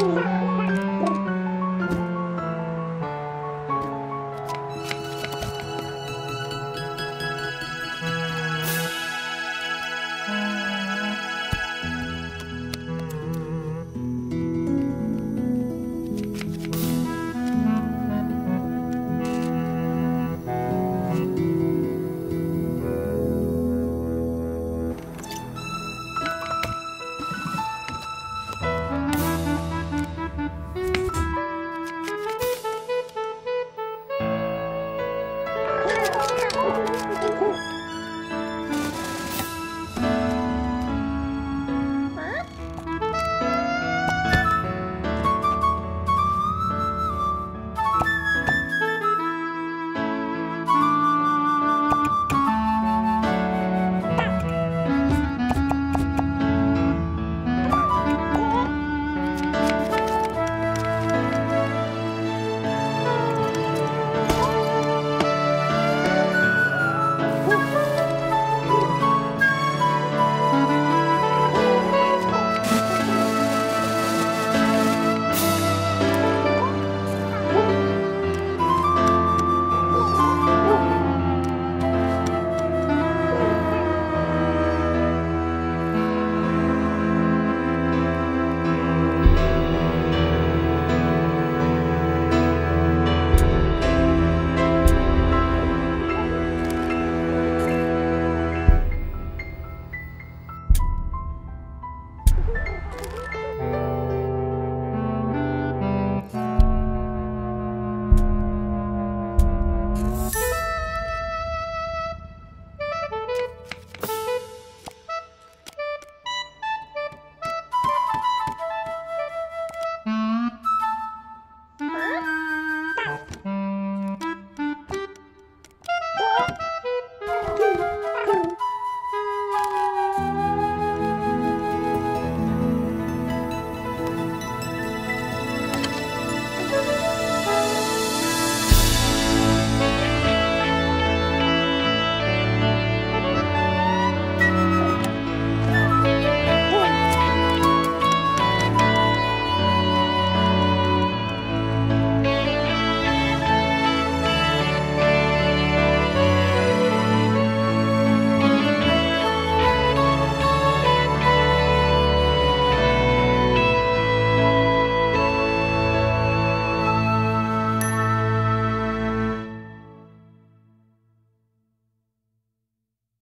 Ooh.